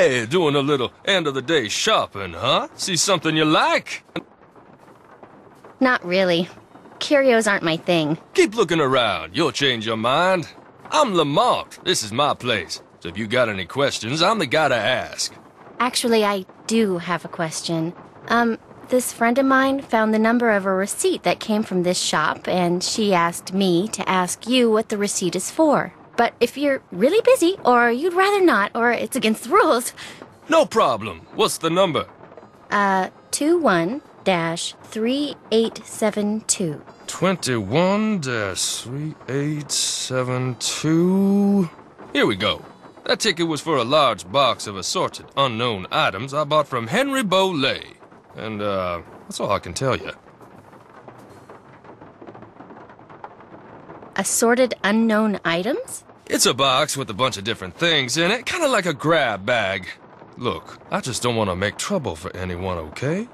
Hey, doing a little end of the day shopping, huh? See something you like? Not really. Curios aren't my thing. Keep looking around. You'll change your mind. I'm Lamont. This is my place. So if you got any questions, I'm the guy to ask. Actually, I do have a question. Um, this friend of mine found the number of a receipt that came from this shop, and she asked me to ask you what the receipt is for. But if you're really busy, or you'd rather not, or it's against the rules, No problem. What's the number? uh, 21 3872. 21 3872. Here we go. That ticket was for a large box of assorted unknown items I bought from Henry Bolet. And, uh, that's all I can tell you. Assorted unknown items? It's a box with a bunch of different things in it, kind of like a grab bag. Look, I just don't want to make trouble for anyone, okay?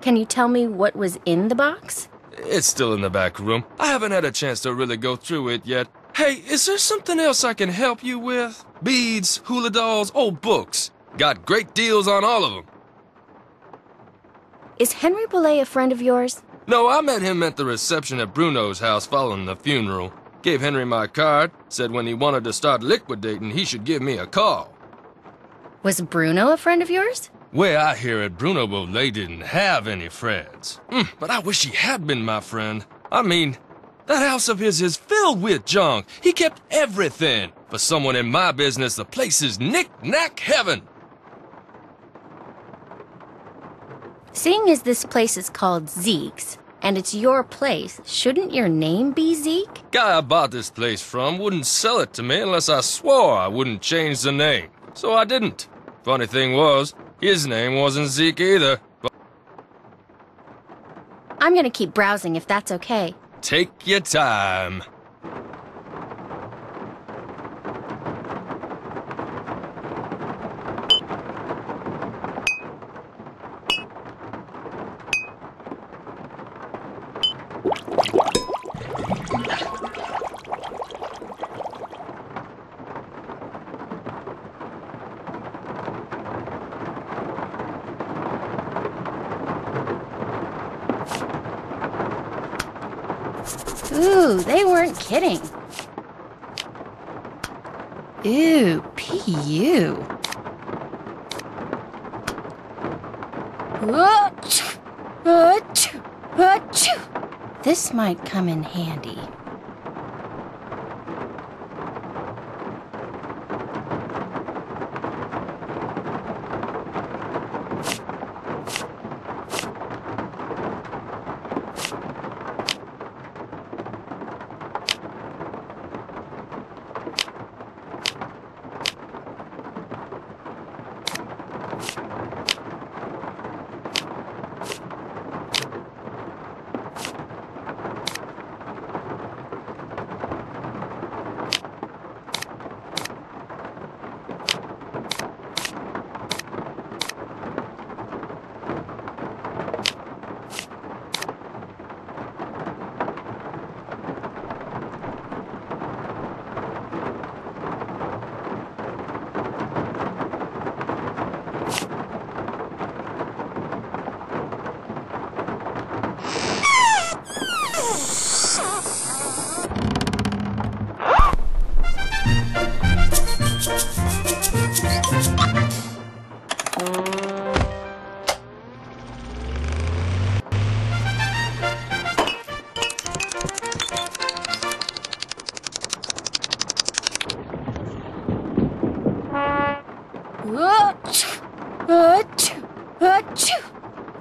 Can you tell me what was in the box? It's still in the back room. I haven't had a chance to really go through it yet. Hey, is there something else I can help you with? Beads, hula dolls, old books. Got great deals on all of them. Is Henry Bolet a friend of yours? No, I met him at the reception at Bruno's house following the funeral. Gave Henry my card, said when he wanted to start liquidating, he should give me a call. Was Bruno a friend of yours? Way I hear it, Bruno Bolet didn't have any friends. Mm, but I wish he had been my friend. I mean, that house of his is filled with junk. He kept everything. For someone in my business, the place is knick-knack heaven. Seeing as this place is called Zeke's, and it's your place, shouldn't your name be Zeke? Guy I bought this place from wouldn't sell it to me unless I swore I wouldn't change the name. So I didn't. Funny thing was, his name wasn't Zeke either. But I'm gonna keep browsing if that's okay. take your time. Ooh, they weren't kidding. Ooh, PU. This might come in handy.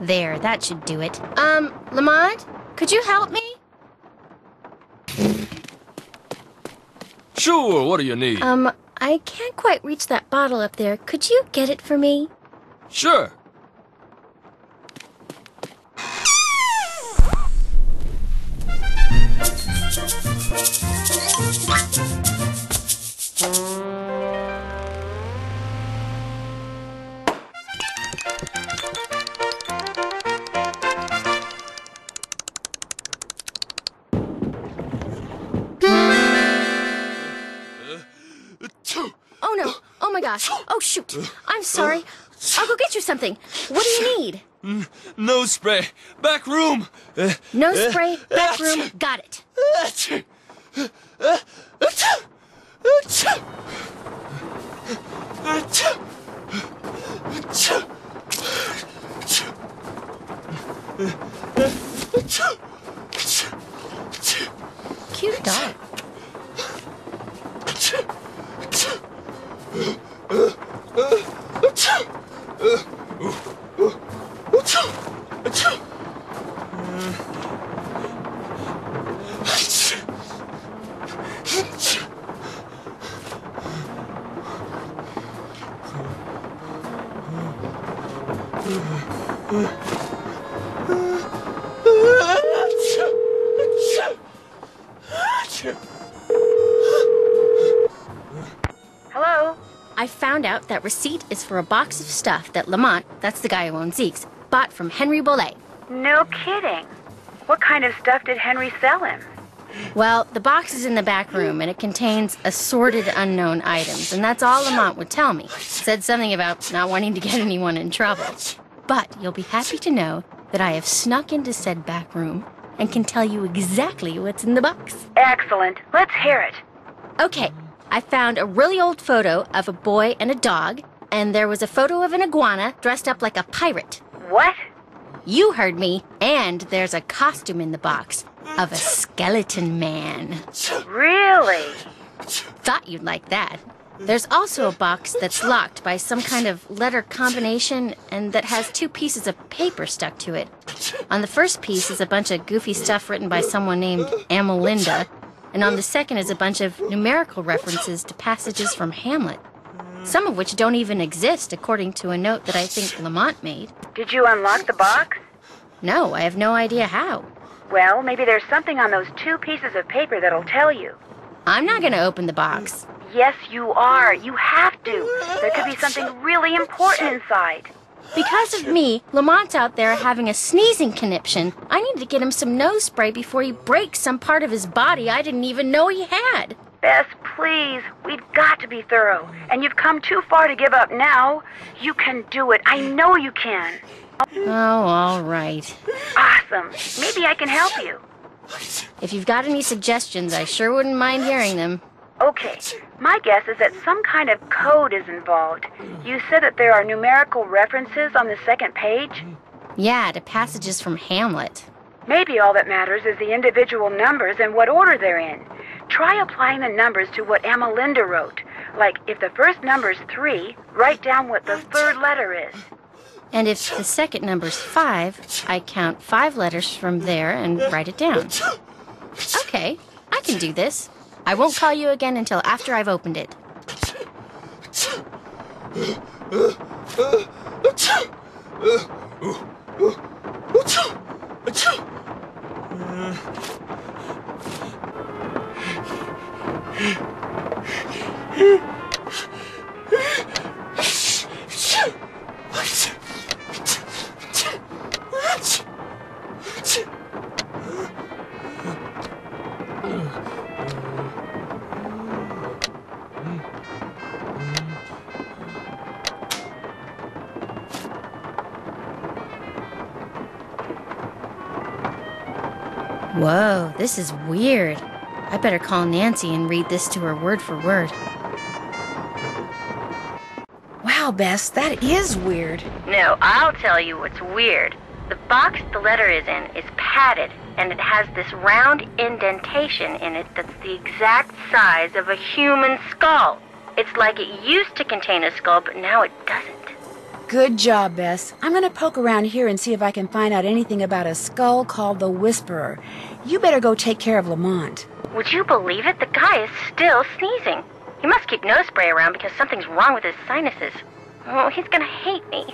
There, that should do it. Um, Lamont, could you help me? Sure, what do you need? Um, I can't quite reach that bottle up there. Could you get it for me? Sure. Oh no, Oh, my gosh. Oh, shoot. I'm sorry. I'll go get you something. What do you need? Nose spray. Back room. Uh, Nose uh, spray, back room. Got it. Uh. Achoo. Achoo. Hello? I found out that receipt is for a box of stuff that Lamont, that's the guy who owns Zeke's, bought from Henry Bolet. No kidding. What kind of stuff did Henry sell him? Well, the box is in the back room and it contains assorted unknown items, and that's all Lamont would tell me. Said something about not wanting to get anyone in trouble. But you'll be happy to know that I have snuck into said back room and can tell you exactly what's in the box. Excellent. Let's hear it. Okay, I found a really old photo of a boy and a dog, and there was a photo of an iguana dressed up like a pirate. What? You heard me, and there's a costume in the box of a skeleton man. Really? Thought you'd like that. There's also a box that's locked by some kind of letter combination and that has two pieces of paper stuck to it. On the first piece is a bunch of goofy stuff written by someone named Amelinda, and on the second is a bunch of numerical references to passages from Hamlet, some of which don't even exist according to a note that I think Lamont made. Did you unlock the box? No, I have no idea how. Well, maybe there's something on those two pieces of paper that'll tell you. I'm not going to open the box. Yes, you are. You have to. There could be something really important inside. Because of me, Lamont's out there having a sneezing conniption. I need to get him some nose spray before he breaks some part of his body I didn't even know he had. Bess, please. We've got to be thorough. And you've come too far to give up now. You can do it. I know you can. Oh, all right. Awesome. Maybe I can help you. If you've got any suggestions, I sure wouldn't mind hearing them. Okay. My guess is that some kind of code is involved. You said that there are numerical references on the second page? Yeah, to passages from Hamlet. Maybe all that matters is the individual numbers and what order they're in. Try applying the numbers to what Amelinda wrote. Like, if the first number's three, write down what the third letter is. And if the second number's five, I count five letters from there and write it down. Okay, I can do this. I won't call you again until after I've opened it. Whoa, this is weird. I better call Nancy and read this to her word for word. Wow, Bess, that is weird. No, I'll tell you what's weird. The box the letter is in is padded, and it has this round indentation in it that's the exact size of a human skull. It's like it used to contain a skull, but now it doesn't. Good job, Bess. I'm gonna poke around here and see if I can find out anything about a skull called the Whisperer. You better go take care of Lamont. Would you believe it? The guy is still sneezing. He must keep nose spray around because something's wrong with his sinuses. Oh, he's gonna hate me.